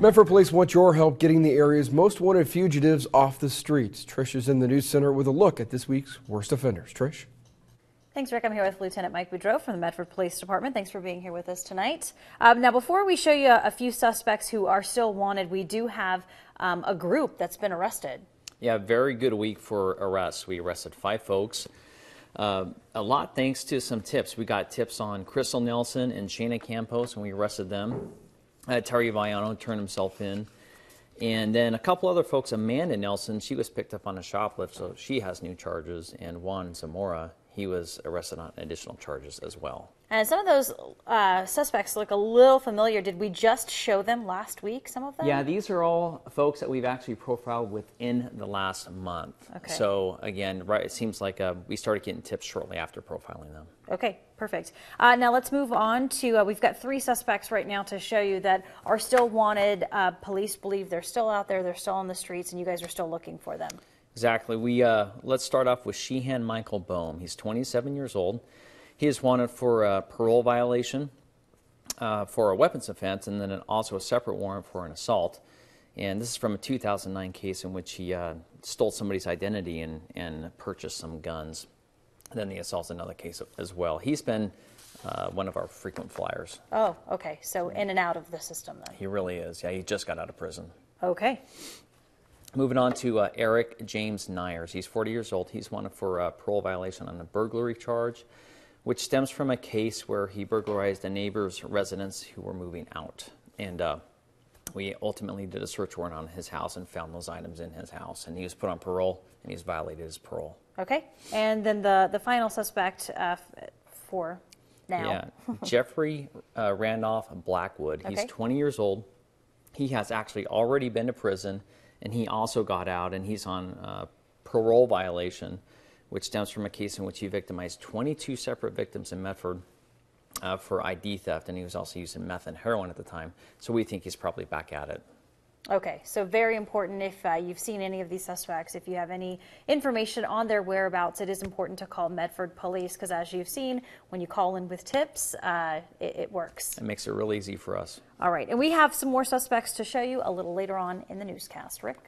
Medford Police want your help getting the area's most wanted fugitives off the streets. Trish is in the news center with a look at this week's worst offenders. Trish. Thanks, Rick. I'm here with Lieutenant Mike Budreau from the Medford Police Department. Thanks for being here with us tonight. Um, now, before we show you a few suspects who are still wanted, we do have um, a group that's been arrested. Yeah, very good week for arrests. We arrested five folks. Uh, a lot thanks to some tips. We got tips on Crystal Nelson and Shana Campos, and we arrested them. Uh, Terry Viano turned himself in. And then a couple other folks, Amanda Nelson, she was picked up on a shoplift, so she has new charges. And Juan Zamora, he was arrested on additional charges as well. And some of those uh, suspects look a little familiar. Did we just show them last week, some of them? Yeah, these are all folks that we've actually profiled within the last month. Okay. So again, right, it seems like uh, we started getting tips shortly after profiling them. Okay, perfect. Uh, now let's move on to, uh, we've got three suspects right now to show you that are still wanted. Uh, police believe they're still out there, they're still on the streets, and you guys are still looking for them. Exactly. We uh, let's start off with Shehan Michael Boehme. He's 27 years old. He is wanted for a parole violation, uh, for a weapons offense, and then an, also a separate warrant for an assault. And this is from a 2009 case in which he uh, stole somebody's identity and, and purchased some guns. then the assault's another case as well. He's been uh, one of our frequent flyers. Oh, okay. So in and out of the system then. He really is. Yeah, he just got out of prison. Okay. Moving on to uh, Eric James Nires. He's 40 years old. He's wanted for a parole violation on a burglary charge which stems from a case where he burglarized a neighbor's residence who were moving out. And uh, we ultimately did a search warrant on his house and found those items in his house. And he was put on parole and he's violated his parole. Okay. And then the, the final suspect uh, for now. Yeah, Jeffery uh, Randolph Blackwood. He's Okay. 20 years old. He has actually already been to prison and he also got out and he's on uh, parole violation which stems from a case in which he victimized 22 separate victims in Medford uh, for ID theft, and he was also using meth and heroin at the time. So we think he's probably back at it. Okay, so very important if uh, you've seen any of these suspects, if you have any information on their whereabouts, it is important to call Medford Police because, as you've seen, when you call in with tips, uh, it, it works. It makes it real easy for us. All right, and we have some more suspects to show you a little later on in the newscast. Rick?